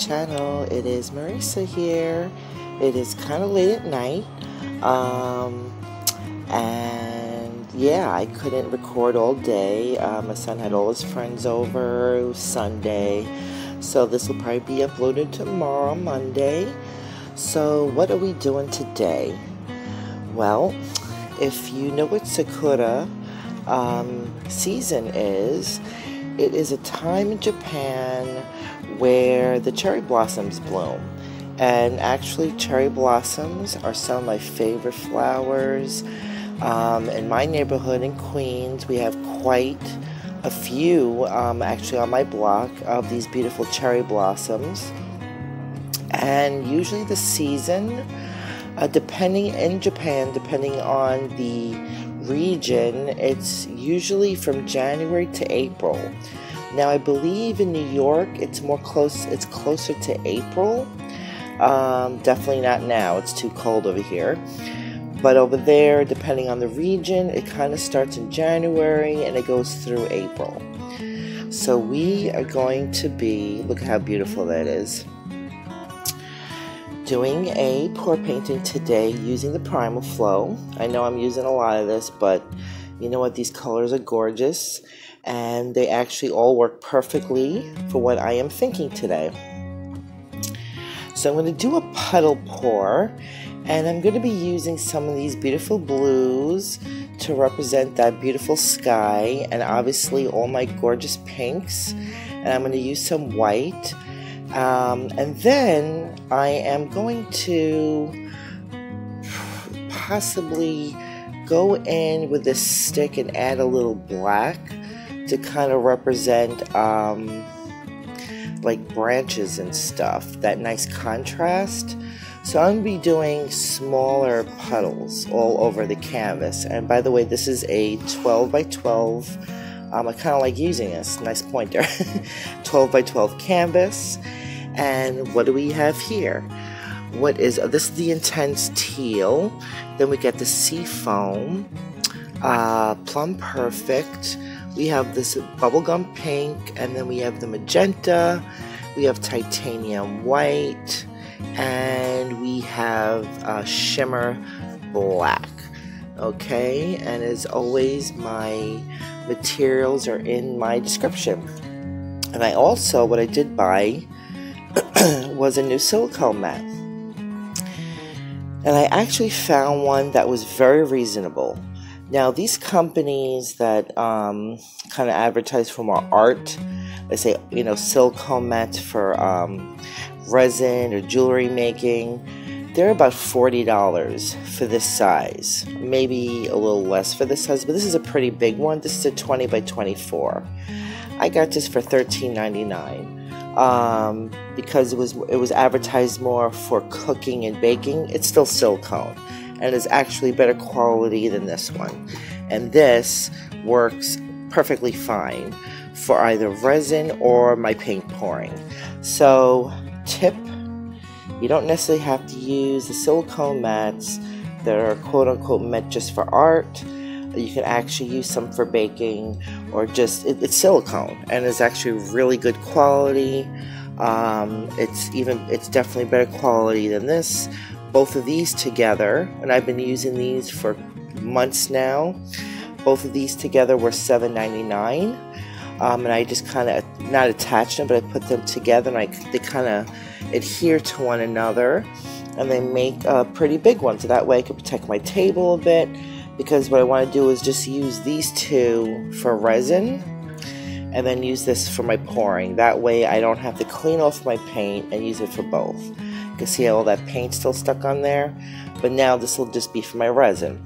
channel. It is Marisa here. It is kind of late at night. Um, and yeah, I couldn't record all day. Uh, my son had all his friends over. Sunday. So this will probably be uploaded tomorrow, Monday. So what are we doing today? Well, if you know what Sakura um, season is, it is a time in Japan where the cherry blossoms bloom. And actually, cherry blossoms are some of my favorite flowers. Um, in my neighborhood in Queens, we have quite a few, um, actually, on my block, of these beautiful cherry blossoms. And usually, the season, uh, depending in Japan, depending on the region, it's usually from January to April. Now, I believe in New York, it's more close. It's closer to April. Um, definitely not now. It's too cold over here. But over there, depending on the region, it kind of starts in January and it goes through April. So we are going to be. Look how beautiful that is doing a pour painting today using the Primal Flow. I know I'm using a lot of this, but you know what? These colors are gorgeous and they actually all work perfectly for what I am thinking today. So I'm going to do a puddle pour and I'm going to be using some of these beautiful blues to represent that beautiful sky and obviously all my gorgeous pinks and I'm going to use some white um, and then I am going to possibly go in with this stick and add a little black to kind of represent um, like branches and stuff, that nice contrast. So I'm going to be doing smaller puddles all over the canvas. And by the way, this is a 12 by 12. Um, I kind of like using this. Nice pointer. 12 by 12 canvas. And what do we have here? What is uh, this? Is the intense teal. Then we get the sea foam, uh, plum perfect. We have this bubblegum pink, and then we have the magenta. We have titanium white, and we have uh, shimmer black. Okay, and as always, my materials are in my description. And I also, what I did buy was a new silicone mat. And I actually found one that was very reasonable. Now, these companies that um, kind of advertise for more art, they say, you know, silicone mats for um, resin or jewelry making, they're about $40 for this size. Maybe a little less for this size, but this is a pretty big one. This is a 20 by 24. I got this for $13.99 um, because it was it was advertised more for cooking and baking. It's still silicone and is actually better quality than this one. And this works perfectly fine for either resin or my paint pouring. So, tip you don't necessarily have to use the silicone mats that are quote unquote meant just for art. You can actually use some for baking or just it, it's silicone and it's actually really good quality. Um, it's even it's definitely better quality than this. Both of these together, and I've been using these for months now. Both of these together were $7.99. Um, and I just kind of not attached them, but I put them together, and I they kind of adhere to one another, and they make a pretty big one. So that way, I can protect my table a bit. Because what I want to do is just use these two for resin, and then use this for my pouring. That way, I don't have to clean off my paint and use it for both. You can see all that paint still stuck on there, but now this will just be for my resin.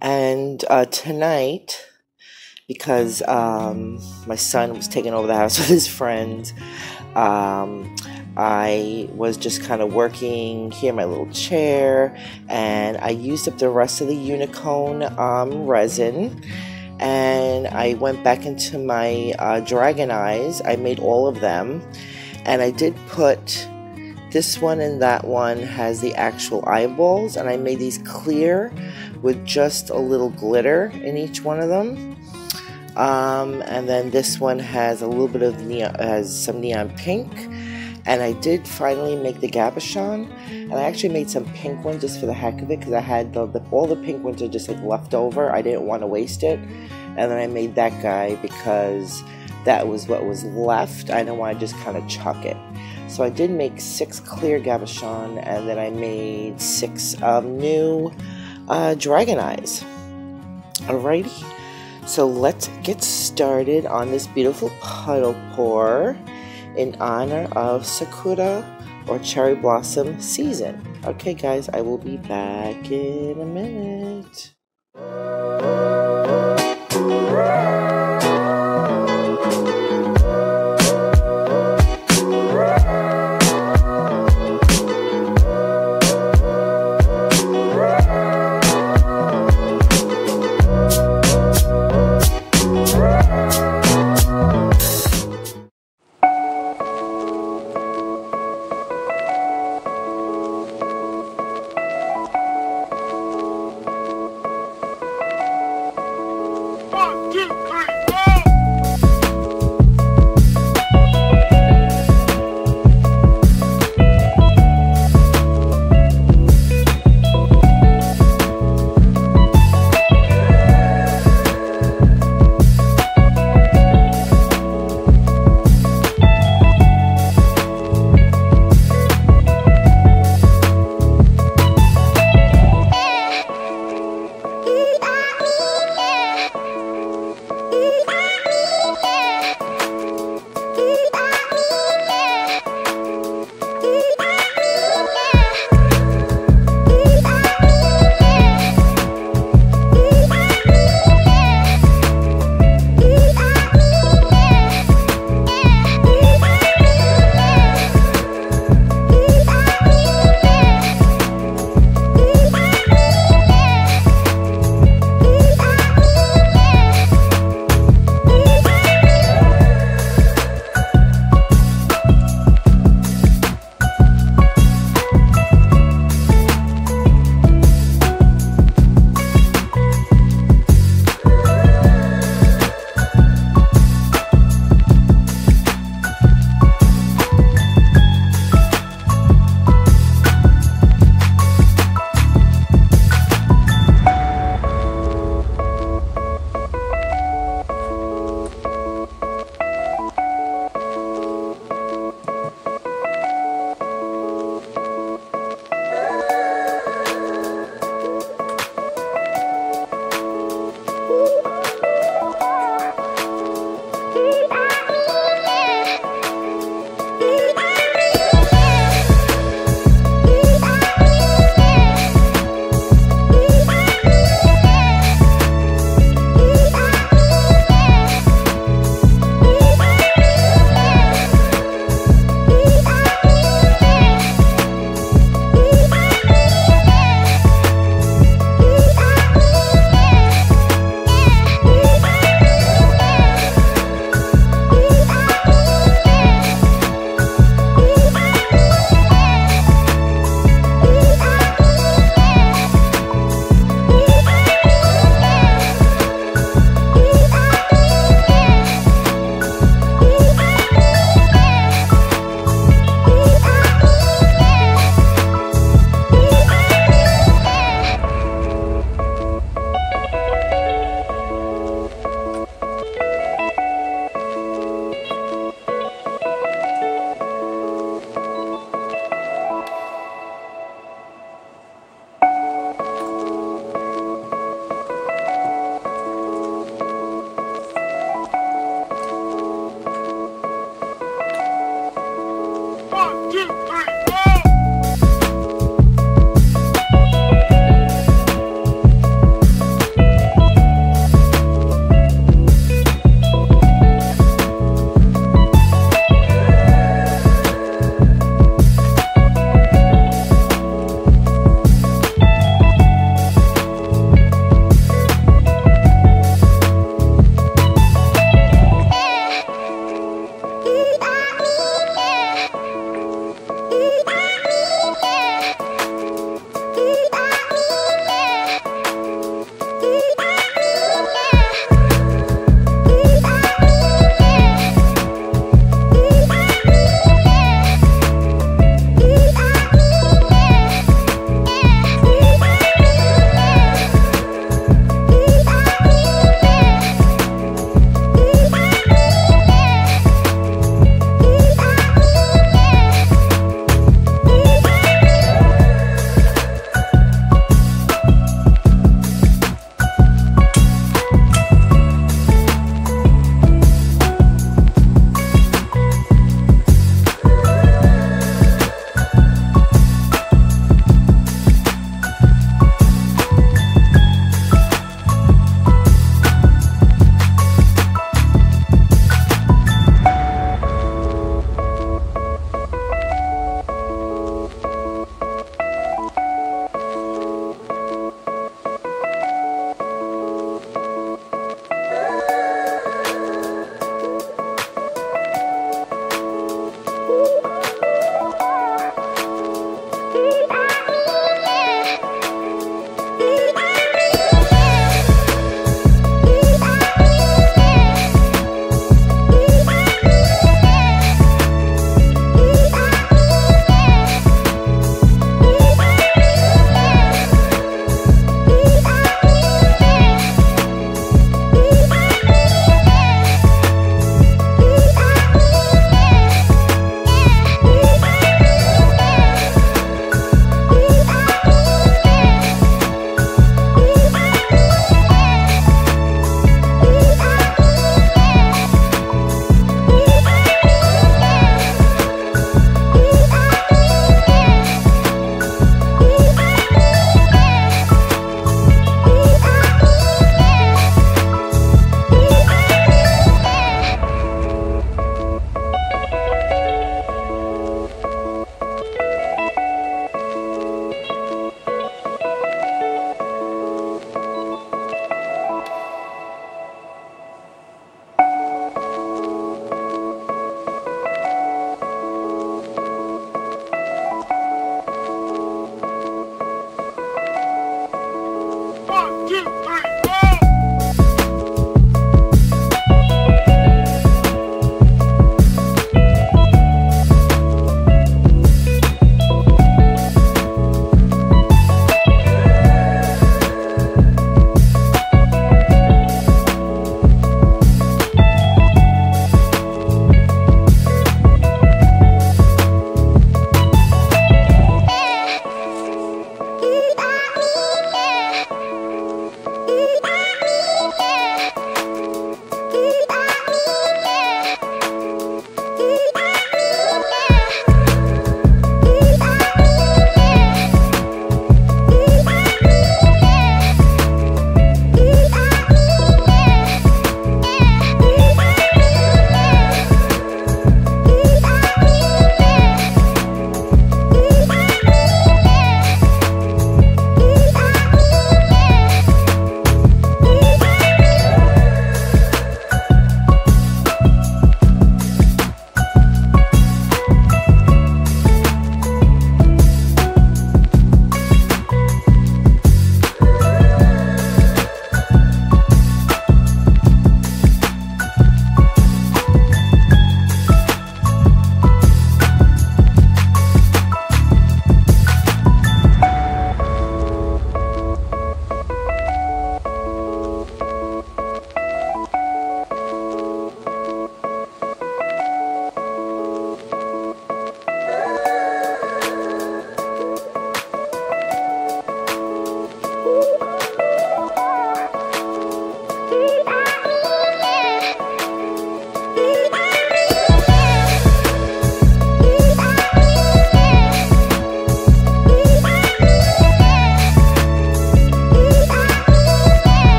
And uh, tonight because um, my son was taking over the house with his friends. Um, I was just kind of working here, my little chair, and I used up the rest of the Unicone um, resin. And I went back into my uh, dragon eyes. I made all of them, and I did put this one and that one has the actual eyeballs, and I made these clear with just a little glitter in each one of them. Um, and then this one has a little bit of neon, has some neon pink, And I did finally make the cabochon, and I actually made some pink ones just for the heck of it because I had the, the, all the pink ones are just like left over. I didn't want to waste it, and then I made that guy because that was what was left. I didn't want to just kind of chuck it. So I did make six clear cabochon, and then I made six um, new uh, Dragon Eyes. Alrighty, so let's get started on this beautiful puddle pour in honor of Sakura or cherry blossom season. Okay, guys, I will be back in a minute.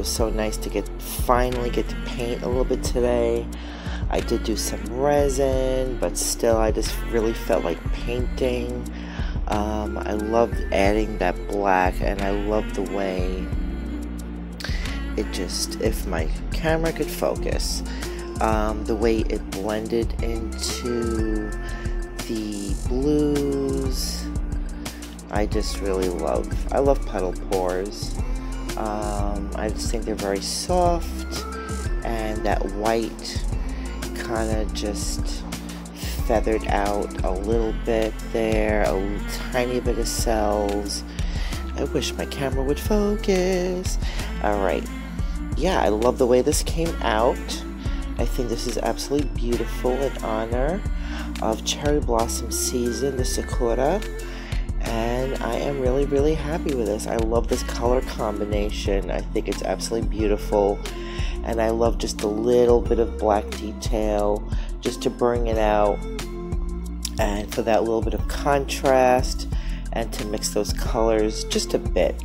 Was so nice to get finally get to paint a little bit today. I did do some resin, but still I just really felt like painting. Um, I loved adding that black and I love the way it just, if my camera could focus, um, the way it blended into the blues. I just really love. I love puddle pours. Um, I just think they're very soft, and that white kind of just feathered out a little bit there, a tiny bit of cells. I wish my camera would focus. Alright, yeah, I love the way this came out. I think this is absolutely beautiful in honor of cherry blossom season, the Sakura. And I am really, really happy with this. I love this color combination. I think it's absolutely beautiful. And I love just a little bit of black detail just to bring it out. And for that little bit of contrast and to mix those colors just a bit.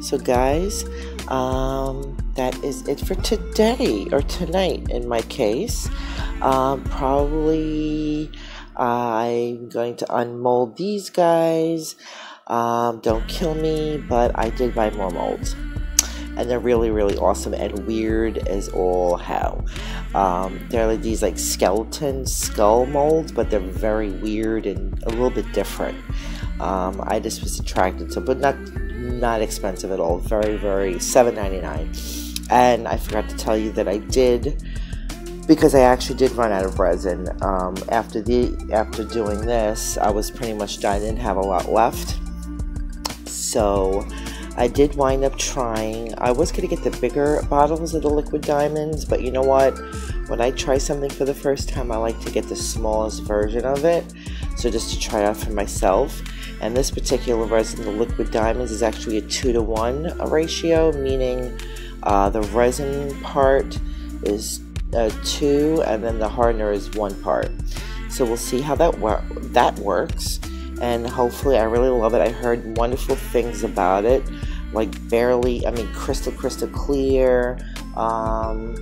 So guys, um, that is it for today or tonight in my case. Um, probably I'm going to unmold these guys. Um, don't kill me, but I did buy more molds. And they're really, really awesome and weird as all hell. Um, they're like these like skeleton skull molds, but they're very weird and a little bit different. Um, I just was attracted to, but not not expensive at all. Very, very $7.99. And I forgot to tell you that I did because I actually did run out of resin. Um, after the after doing this, I was pretty much done. I didn't have a lot left, so I did wind up trying. I was gonna get the bigger bottles of the liquid diamonds, but you know what? When I try something for the first time, I like to get the smallest version of it, so just to try out for myself. And this particular resin, the liquid diamonds, is actually a two to one ratio, meaning uh, the resin part is uh, two, and then the hardener is one part. So we'll see how that that works, and hopefully, I really love it. I heard wonderful things about it, like barely, I mean, crystal crystal clear, um,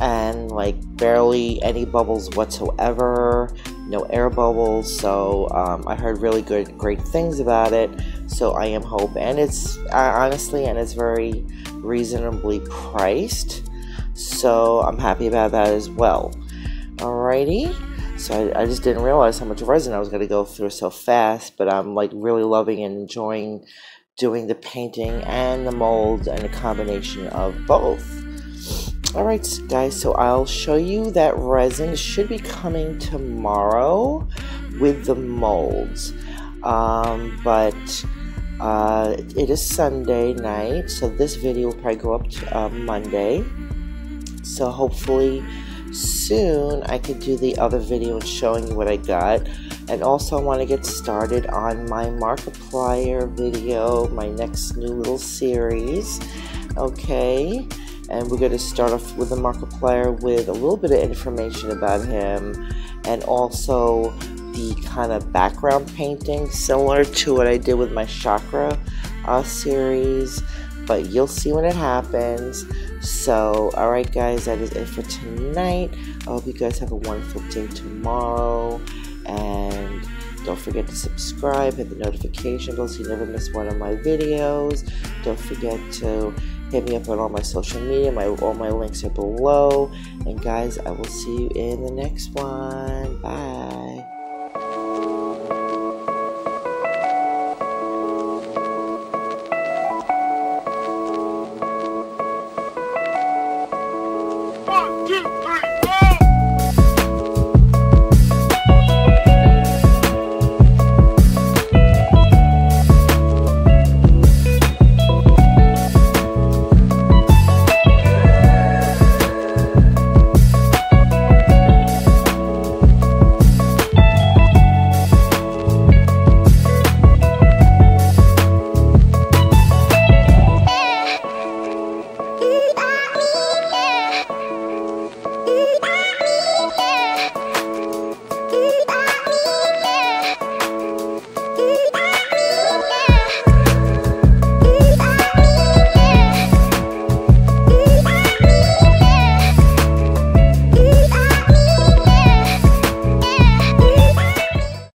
and like barely any bubbles whatsoever. No air bubbles, so um, I heard really good, great things about it. So I am hoping, and it's uh, honestly, and it's very reasonably priced. So I'm happy about that as well. Alrighty. So I, I just didn't realize how much resin I was going to go through so fast, but I'm like really loving and enjoying doing the painting and the mold and a combination of both. Alright guys, so I'll show you that resin it should be coming tomorrow with the molds. Um, but uh, it is Sunday night, so this video will probably go up to uh, Monday. So hopefully soon I could do the other video showing you what I got. And also I want to get started on my Markiplier video, my next new little series. Okay, and we're going to start off with the Markiplier with a little bit of information about him and also the kind of background painting similar to what I did with my chakra uh, series but you'll see when it happens. So alright guys that is it for tonight. I hope you guys have a wonderful day tomorrow. And don't forget to subscribe hit the notification bell so you never miss one of my videos. Don't forget to hit me up on all my social media. My all my links are below. And guys I will see you in the next one. Bye